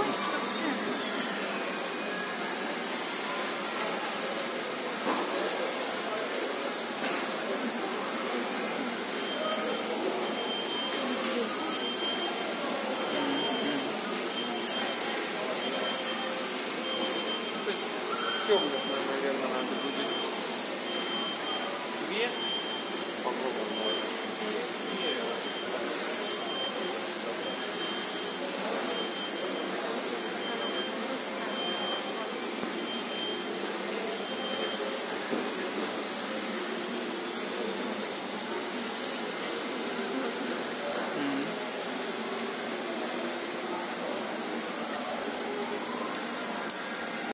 Кончик, чтобы центр. Темный.